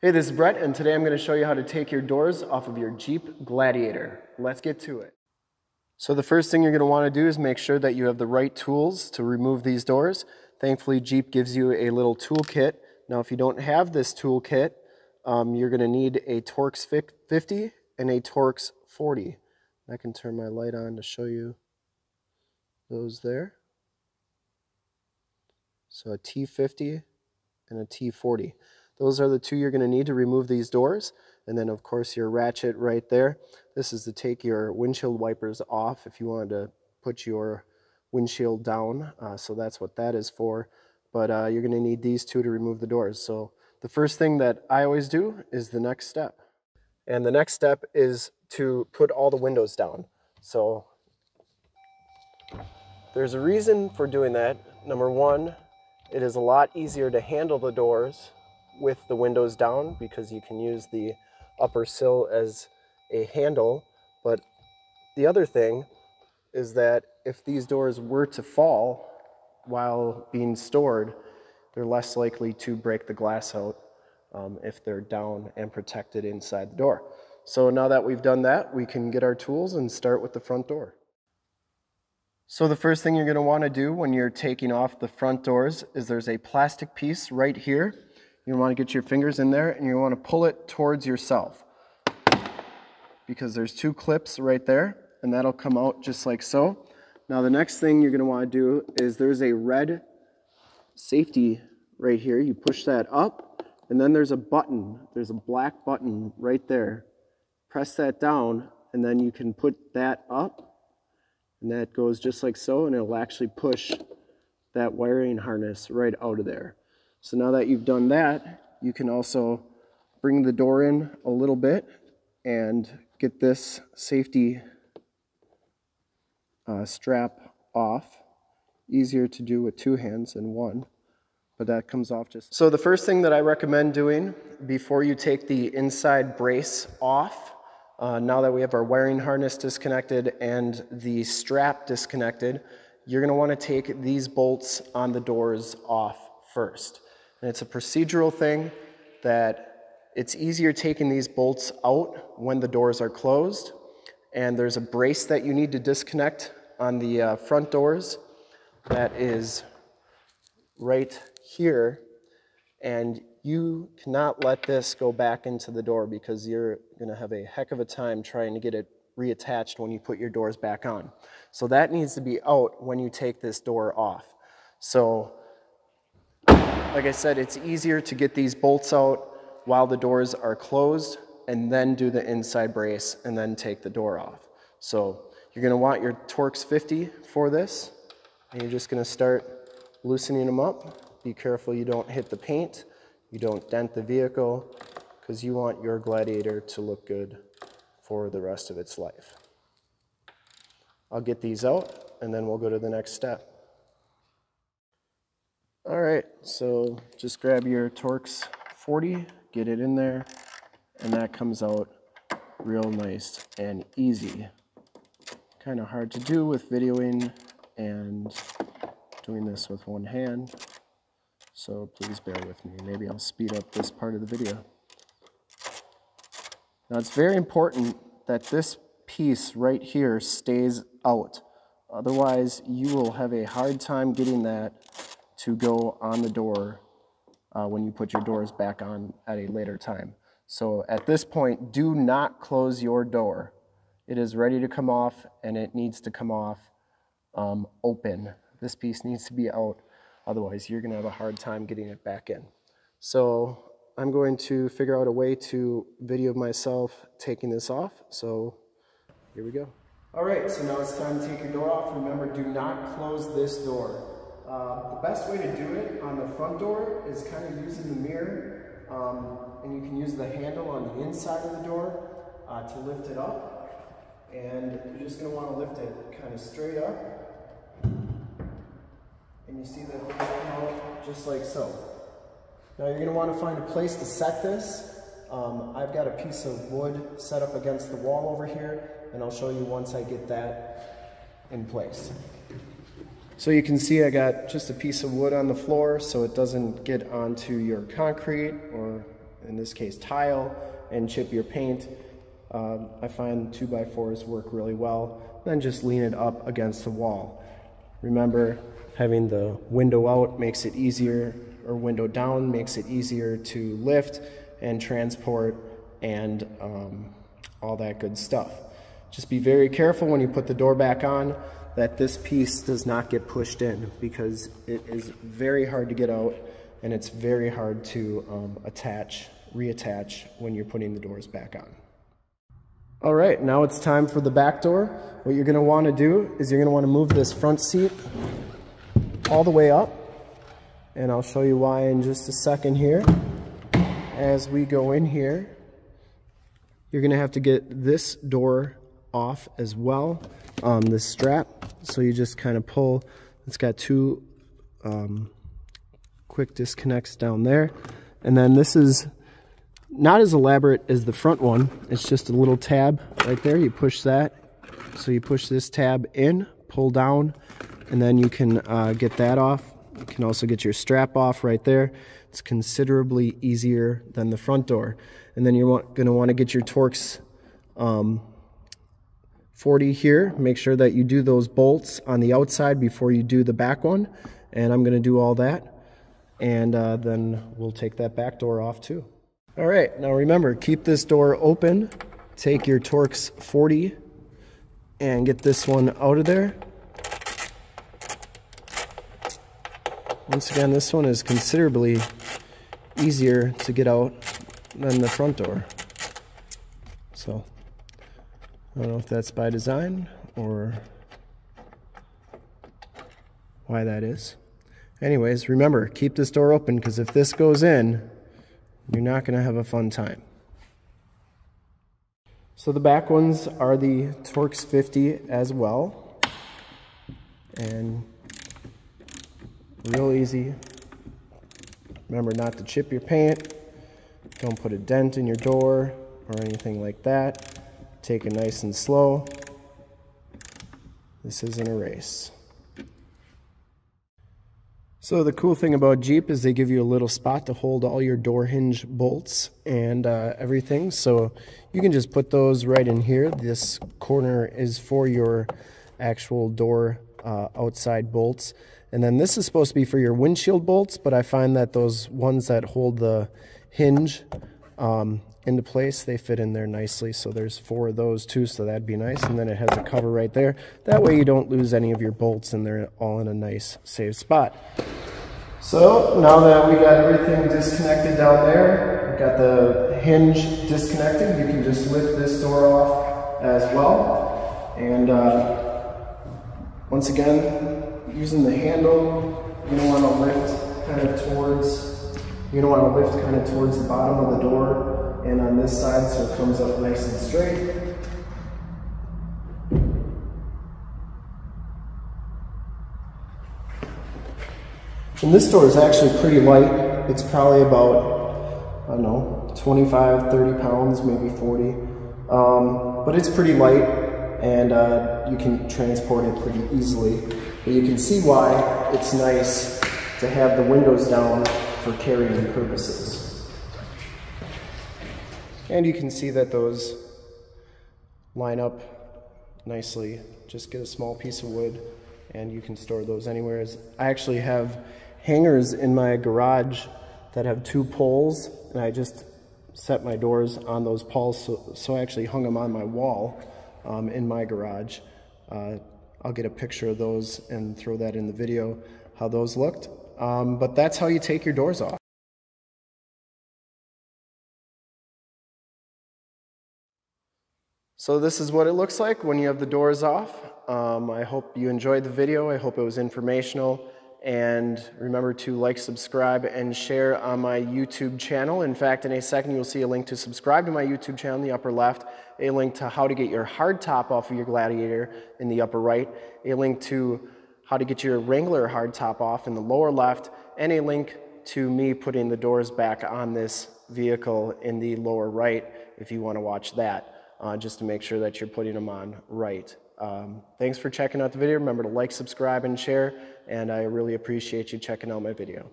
Hey, this is Brett, and today I'm going to show you how to take your doors off of your Jeep Gladiator. Let's get to it. So the first thing you're going to want to do is make sure that you have the right tools to remove these doors. Thankfully, Jeep gives you a little toolkit. Now, if you don't have this toolkit, um, you're going to need a Torx 50 and a Torx 40. I can turn my light on to show you those there. So a T50 and a T40. Those are the two you're going to need to remove these doors. And then of course your ratchet right there. This is to take your windshield wipers off if you wanted to put your windshield down. Uh, so that's what that is for. But uh, you're going to need these two to remove the doors. So the first thing that I always do is the next step. And the next step is to put all the windows down. So there's a reason for doing that. Number one, it is a lot easier to handle the doors with the windows down because you can use the upper sill as a handle. But the other thing is that if these doors were to fall while being stored, they're less likely to break the glass out um, if they're down and protected inside the door. So now that we've done that, we can get our tools and start with the front door. So the first thing you're going to want to do when you're taking off the front doors is there's a plastic piece right here you want to get your fingers in there and you want to pull it towards yourself because there's two clips right there and that'll come out just like so. Now the next thing you're going to want to do is there's a red safety right here. You push that up and then there's a button. There's a black button right there. Press that down and then you can put that up and that goes just like so and it'll actually push that wiring harness right out of there. So now that you've done that, you can also bring the door in a little bit and get this safety uh, strap off. Easier to do with two hands than one, but that comes off just. So the first thing that I recommend doing before you take the inside brace off, uh, now that we have our wiring harness disconnected and the strap disconnected, you're gonna wanna take these bolts on the doors off first. And it's a procedural thing that it's easier taking these bolts out when the doors are closed. And there's a brace that you need to disconnect on the uh, front doors that is right here. And you cannot let this go back into the door because you're going to have a heck of a time trying to get it reattached when you put your doors back on. So that needs to be out when you take this door off. So like I said, it's easier to get these bolts out while the doors are closed and then do the inside brace and then take the door off. So you're gonna want your Torx 50 for this and you're just gonna start loosening them up. Be careful you don't hit the paint, you don't dent the vehicle because you want your Gladiator to look good for the rest of its life. I'll get these out and then we'll go to the next step. All right, so just grab your Torx 40, get it in there, and that comes out real nice and easy. Kind of hard to do with videoing and doing this with one hand, so please bear with me. Maybe I'll speed up this part of the video. Now it's very important that this piece right here stays out. Otherwise, you will have a hard time getting that to go on the door uh, when you put your doors back on at a later time. So at this point, do not close your door. It is ready to come off and it needs to come off um, open. This piece needs to be out, otherwise you're gonna have a hard time getting it back in. So I'm going to figure out a way to video myself taking this off. So here we go. All right, so now it's time to take your door off. Remember, do not close this door. Uh, the best way to do it on the front door is kind of using the mirror um, and you can use the handle on the inside of the door uh, to lift it up and you're just going to want to lift it kind of straight up and you see hook come out just like so. Now you're going to want to find a place to set this. Um, I've got a piece of wood set up against the wall over here and I'll show you once I get that in place. So you can see I got just a piece of wood on the floor so it doesn't get onto your concrete or in this case tile, and chip your paint. Um, I find 2x4s work really well. Then just lean it up against the wall. Remember, having the window out makes it easier, or window down makes it easier to lift and transport and um, all that good stuff. Just be very careful when you put the door back on that this piece does not get pushed in because it is very hard to get out and it's very hard to um, attach, reattach when you're putting the doors back on. All right, now it's time for the back door. What you're gonna wanna do is you're gonna wanna move this front seat all the way up and I'll show you why in just a second here. As we go in here, you're gonna have to get this door off as well, um, this strap. So you just kind of pull, it's got two um, quick disconnects down there. And then this is not as elaborate as the front one. It's just a little tab right there. You push that. So you push this tab in, pull down, and then you can uh, get that off. You can also get your strap off right there. It's considerably easier than the front door. And then you're going to want to get your Torx um, 40 here. Make sure that you do those bolts on the outside before you do the back one. And I'm going to do all that. And uh, then we'll take that back door off too. All right, now remember, keep this door open. Take your Torx 40 and get this one out of there. Once again, this one is considerably easier to get out than the front door. So I don't know if that's by design or why that is. Anyways, remember, keep this door open because if this goes in, you're not going to have a fun time. So the back ones are the Torx 50 as well. And real easy. Remember not to chip your paint. Don't put a dent in your door or anything like that. Take it nice and slow. This isn't a race. So the cool thing about Jeep is they give you a little spot to hold all your door hinge bolts and uh, everything. So you can just put those right in here. This corner is for your actual door uh, outside bolts. And then this is supposed to be for your windshield bolts, but I find that those ones that hold the hinge um, into place. They fit in there nicely. So there's four of those too, so that'd be nice. And then it has a cover right there. That way you don't lose any of your bolts and they're all in a nice safe spot. So now that we got everything disconnected down there, we got the hinge disconnected, you can just lift this door off as well. And uh, once again, using the handle, you don't want to lift kind of towards, you don't want to lift kind of towards the bottom of the door and on this side so it comes up nice and straight. And this door is actually pretty light. It's probably about, I don't know, 25, 30 pounds, maybe 40. Um, but it's pretty light and uh, you can transport it pretty easily. But you can see why it's nice to have the windows down for carrying purposes. And you can see that those line up nicely. Just get a small piece of wood and you can store those anywhere. I actually have hangers in my garage that have two poles and I just set my doors on those poles so, so I actually hung them on my wall um, in my garage. Uh, I'll get a picture of those and throw that in the video how those looked. Um, but that's how you take your doors off. So this is what it looks like when you have the doors off. Um, I hope you enjoyed the video. I hope it was informational. And remember to like, subscribe, and share on my YouTube channel. In fact, in a second, you'll see a link to subscribe to my YouTube channel in the upper left, a link to how to get your hard top off of your Gladiator in the upper right, a link to how to get your Wrangler hard top off in the lower left, and a link to me putting the doors back on this vehicle in the lower right if you want to watch that uh, just to make sure that you're putting them on right. Um, thanks for checking out the video. Remember to like, subscribe, and share, and I really appreciate you checking out my video.